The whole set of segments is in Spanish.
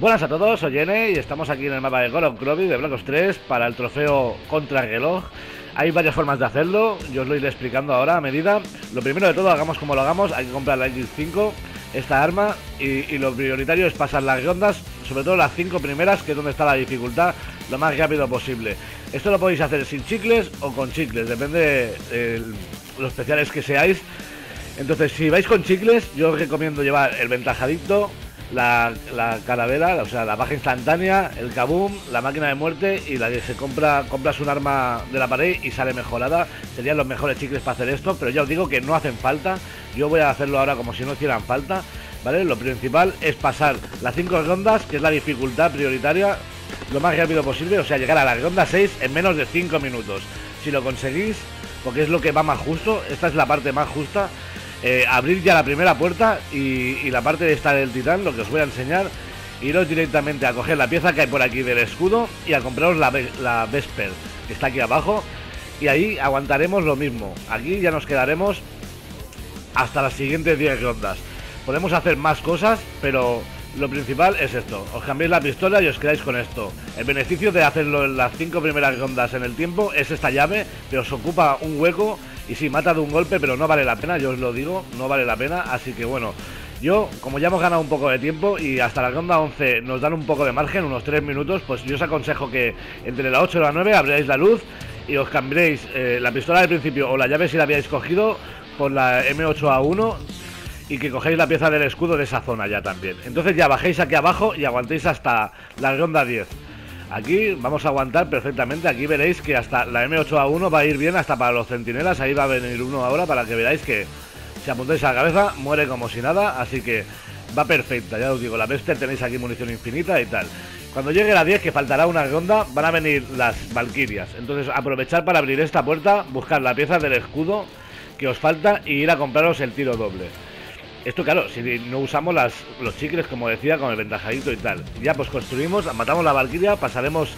Buenas a todos, soy Yene y estamos aquí en el mapa de Goron Croby de Black Ops 3 para el trofeo contra reloj. Hay varias formas de hacerlo, yo os lo iré explicando ahora a medida. Lo primero de todo, hagamos como lo hagamos, hay que comprar la X5, esta arma, y, lo prioritario es pasar las rondas, sobre todo las 5 primeras, que es donde está la dificultad, lo más rápido posible. Esto lo podéis hacer sin chicles o con chicles, depende de los especiales que seáis. Entonces, si vais con chicles, yo os recomiendo llevar el ventajadito, la, la calavera, o sea, la baja instantánea, el kaboom, la máquina de muerte y la que se compra, compras un arma de la pared y sale mejorada. Serían los mejores chicles para hacer esto, pero ya os digo que no hacen falta. Yo voy a hacerlo ahora como si no hicieran falta, ¿vale? Lo principal es pasar las 5 rondas, que es la dificultad prioritaria, lo más rápido posible, o sea, llegar a la ronda 6 en menos de 5 minutos. Si lo conseguís, porque es lo que va más justo, esta es la parte más justa, eh, abrir ya la primera puerta y, la parte de esta del titán, lo que os voy a enseñar, iros directamente a coger la pieza que hay por aquí del escudo y a compraros la, la Vesper, que está aquí abajo, y ahí aguantaremos lo mismo. Aquí ya nos quedaremos hasta las siguientes 10 rondas. Podemos hacer más cosas, pero lo principal es esto. Os cambiáis la pistola y os quedáis con esto. El beneficio de hacerlo en las 5 primeras rondas en el tiempo es esta llave, que os ocupa un hueco y sí, mata de un golpe, pero no vale la pena, yo os lo digo, no vale la pena. Así que bueno, yo, como ya hemos ganado un poco de tiempo y hasta la ronda 11 nos dan un poco de margen, unos 3 minutos, pues yo os aconsejo que entre la 8 y la 9 abráis la luz y os cambiéis eh, la pistola del principio o la llave si la habíais cogido por la M8A1 y que cogéis la pieza del escudo de esa zona ya también. Entonces ya bajéis aquí abajo y aguantéis hasta la ronda 10. Aquí vamos a aguantar perfectamente. Aquí veréis que hasta la M8A1 va a ir bien hasta para los centinelas. Ahí va a venir uno ahora para que veáis que si apuntáis a la cabeza muere como si nada. Así que va perfecta. Ya os digo, la bestia tenéis aquí munición infinita y tal. Cuando llegue la 10, que faltará una ronda, van a venir las Valkyrias. Entonces aprovechar para abrir esta puerta, buscar la pieza del escudo que os falta y ir a compraros el tiro doble. Esto, claro, si no usamos las, los chicles, como decía, con el ventajadito y tal. Ya pues construimos, matamos la Valkyria, pasaremos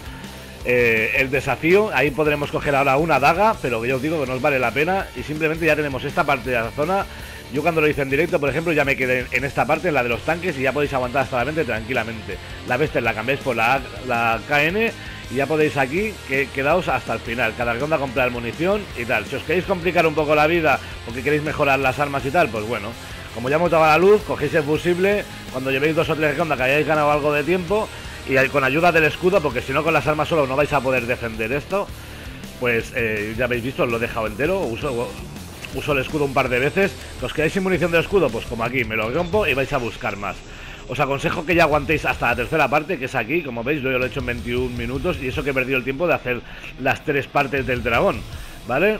eh, el desafío. Ahí podremos coger ahora una daga, pero que yo os digo que no os vale la pena. Y simplemente ya tenemos esta parte de la zona. Yo cuando lo hice en directo, por ejemplo, ya me quedé en esta parte, en la de los tanques, y ya podéis aguantar hasta la mente tranquilamente. La bestia la cambiáis por la, la KN y ya podéis aquí que quedaos hasta el final. Cada ronda comprar munición y tal. Si os queréis complicar un poco la vida porque queréis mejorar las armas y tal, pues bueno. Como ya hemos dado la luz, cogéis el fusible cuando llevéis dos o tres rondas que hayáis ganado algo de tiempo y con ayuda del escudo, porque si no con las armas solo no vais a poder defender esto, pues eh, ya habéis visto, lo he dejado entero, uso, uso el escudo un par de veces. ¿Os quedáis sin munición de escudo? Pues como aquí, me lo rompo y vais a buscar más. Os aconsejo que ya aguantéis hasta la tercera parte, que es aquí, como veis, yo lo he hecho en 21 minutos y eso que he perdido el tiempo de hacer las tres partes del dragón, ¿vale?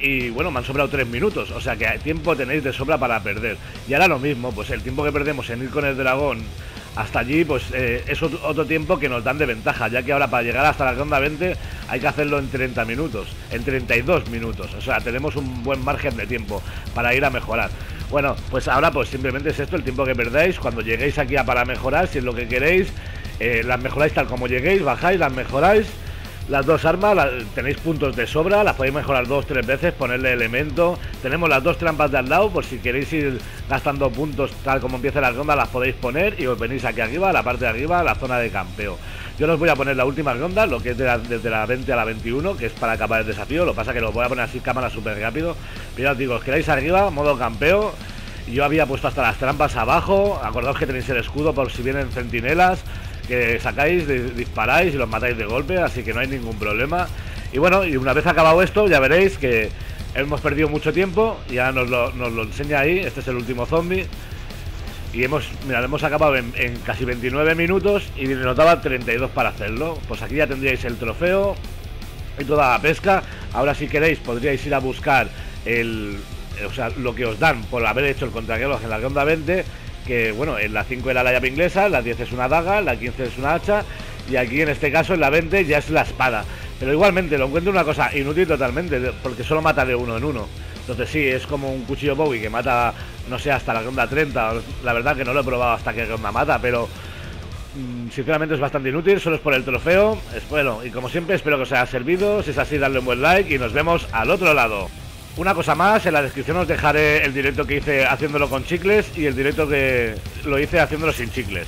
Y bueno, me han sobrado tres minutos, o sea que tiempo tenéis de sobra para perder. Y ahora lo mismo, pues el tiempo que perdemos en ir con el dragón hasta allí, pues eh, es otro tiempo que nos dan de ventaja, ya que ahora para llegar hasta la ronda 20 hay que hacerlo en 30 minutos, en 32 minutos, o sea, tenemos un buen margen de tiempo para ir a mejorar. Bueno, pues ahora pues simplemente es esto, el tiempo que perdáis, cuando lleguéis aquí a para mejorar, si es lo que queréis, eh, las mejoráis tal como lleguéis, bajáis, las mejoráis las dos armas tenéis puntos de sobra, las podéis mejorar dos, tres veces, ponerle elemento. Tenemos las dos trampas de al lado, por si queréis ir gastando puntos tal como empieza la ronda, las podéis poner y os venís aquí arriba, a la parte de arriba, a la zona de campeo. Yo os voy a poner la última ronda, lo que es desde la 20 a la 21, que es para acabar el desafío. Lo que pasa que lo voy a poner así cámara súper rápido. Pero os digo, os quedáis arriba, modo campeo. Yo había puesto hasta las trampas abajo. Acordaos que tenéis el escudo por si vienen centinelas que sacáis, disparáis y los matáis de golpe, así que no hay ningún problema. Y bueno, y una vez acabado esto, ya veréis que hemos perdido mucho tiempo, ya nos lo, nos lo enseña ahí, este es el último zombie. Y hemos, mira, hemos acabado en, casi 29 minutos y nos daba 32 para hacerlo. Pues aquí ya tendríais el trofeo y toda la pesca. Ahora si queréis podríais ir a buscar el, o sea, lo que os dan por haber hecho el contrarreloj en la ronda 20 que bueno, en la 5 era la llave inglesa, la 10 es una daga, la 15 es una hacha y aquí en este caso en la 20 ya es la espada. Pero igualmente lo encuentro una cosa inútil totalmente, porque solo mata de uno en uno. Entonces sí, es como un cuchillo Bowie que mata, no sé, hasta la ronda 30. La verdad que no lo he probado hasta que ronda mata, pero mm, sinceramente es bastante inútil, solo es por el trofeo. Es bueno, y como siempre espero que os haya servido. Si es así, dadle un buen like y nos vemos al otro lado. Una cosa más, en la descripción os dejaré el directo que hice haciéndolo con chicles y el directo que lo hice haciéndolo sin chicles.